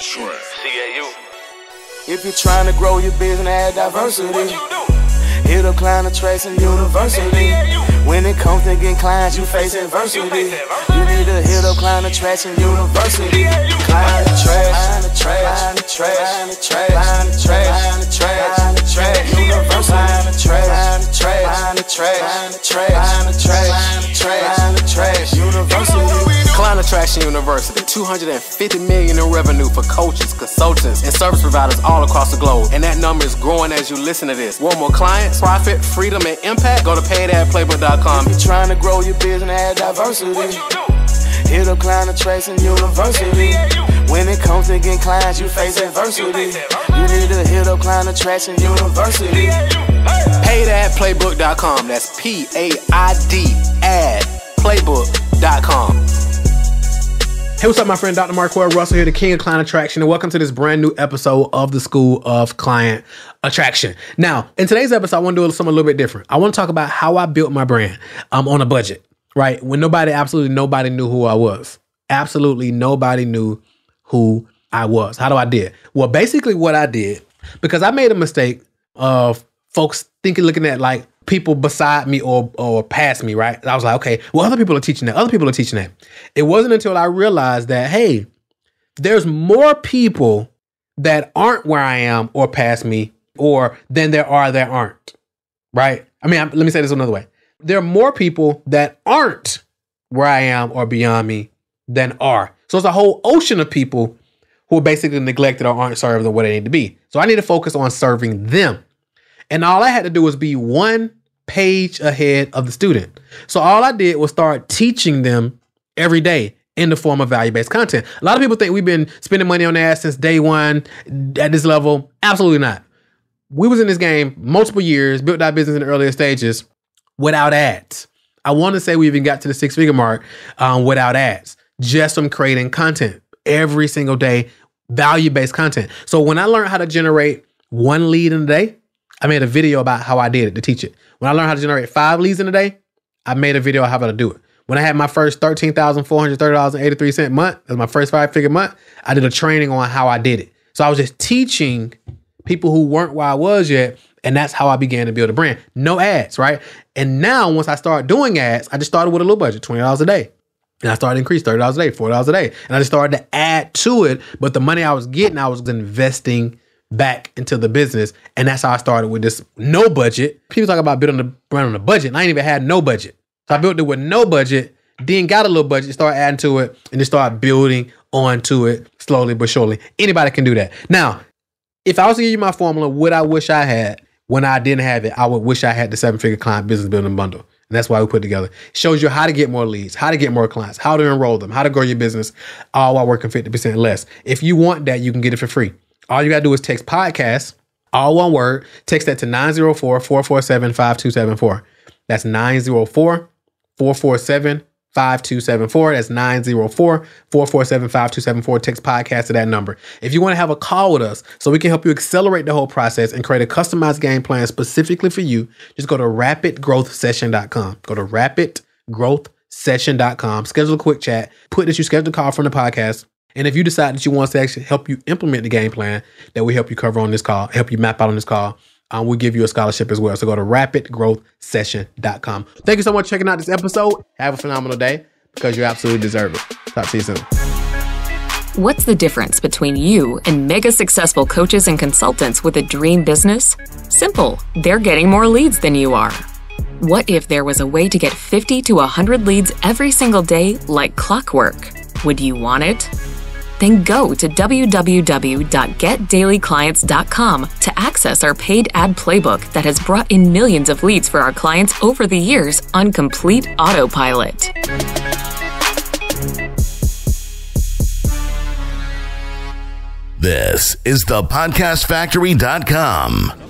CAU. If you're trying to grow your business, add diversity. What you do? Hit up Client Attraction University. When it comes to getting clients, you face adversity. You need to hit up Client Attraction University. Client Trace, client Trace, client Trace, client Trace, client Trace, client Trace, University. Client Trace, client Trace, client Trace, client Trace, Attraction University, 250 million in revenue for coaches, consultants, and service providers all across the globe. And that number is growing as you listen to this. Want more clients, profit, freedom, and impact? Go to paidadplaybook.com. you're trying to grow your business, add diversity. What you do? Hit up client and University. When it comes to getting clients, you face adversity. You need to hit up client and University. Paidadplaybook.com. That's P A I D ad Hey, what's up, my friend Dr. Marquel Russell here, the King of Client Attraction, and welcome to this brand new episode of the School of Client Attraction. Now, in today's episode, I want to do something a little bit different. I want to talk about how I built my brand um, on a budget, right? When nobody, absolutely nobody knew who I was. Absolutely nobody knew who I was. How do I did? Well, basically, what I did, because I made a mistake of folks thinking, looking at like people beside me or or past me, right? I was like, okay, well, other people are teaching that. Other people are teaching that. It wasn't until I realized that, hey, there's more people that aren't where I am or past me, or than there are that aren't, right? I mean, I'm- let me say this another way. There are more people that aren't where I am or beyond me than are. So it's a whole ocean of people who are basically neglected or aren't served the way they need to be. So I need to focus on serving them. And all I had to do was be one page ahead of the student. So all I did was start teaching them every day in the form of value-based content. A lot of people think we've been spending money on ads since day one at this level. Absolutely not. We was in this game multiple years, built our business in the earlier stages without ads. I want to say we even got to the six-figure mark um, without ads, just from creating content every single day, value-based content. So when I learned how to generate one lead in a day, I made a video about how I did it to teach it. When I learned how to generate five leads in a day, I made a video on how to do it. When I had my first $13,430.83 month, as my first five figure month, I did a training on how I did it. So I was just teaching people who weren't where I was yet. And that's how I began to build a brand. No ads, right? And now once I started doing ads, I just started with a little budget, $20 a day. And I started to increase $30 a day, $40 a day. And I just started to add to it. But the money I was getting, I was investing back into the business. And that's how I started with this no budget. People talk about building a brand on a budget. And I ain't even had no budget. So I built it with no budget, then got a little budget, started adding to it, and then started building onto it slowly but surely. Anybody can do that. Now, if I was to give you my formula, what I wish I had when I didn't have it, I would wish I had the seven figure client business building bundle. And that's why we put together. It shows you how to get more leads, how to get more clients, how to enroll them, how to grow your business, all while working 50% less. If you want that, you can get it for free. All you got to do is text podcast, all one word, text that to 904 447 5274. That's 904 447 5274. That's 904 447 5274. Text podcast to that number. If you want to have a call with us so we can help you accelerate the whole process and create a customized game plan specifically for you, just go to rapidgrowthsession.com. Go to rapidgrowthsession.com. Schedule a quick chat. Put that you scheduled a call from the podcast. And if you decide that you want us to actually help you implement the game plan that we help you cover on this call, help you map out on this call, um, we'll give you a scholarship as well. So go to rapidgrowthsession.com. Thank you so much for checking out this episode. Have a phenomenal day because you absolutely deserve it. Talk to you soon. What's the difference between you and mega successful coaches and consultants with a dream business? Simple. They're getting more leads than you are. What if there was a way to get 50 to 100 leads every single day like clockwork? Would you want it? Then go to www.getdailyclients.com to access our paid ad playbook that has brought in millions of leads for our clients over the years on complete autopilot. This is the podcastfactory.com.